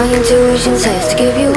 My intuition says to give you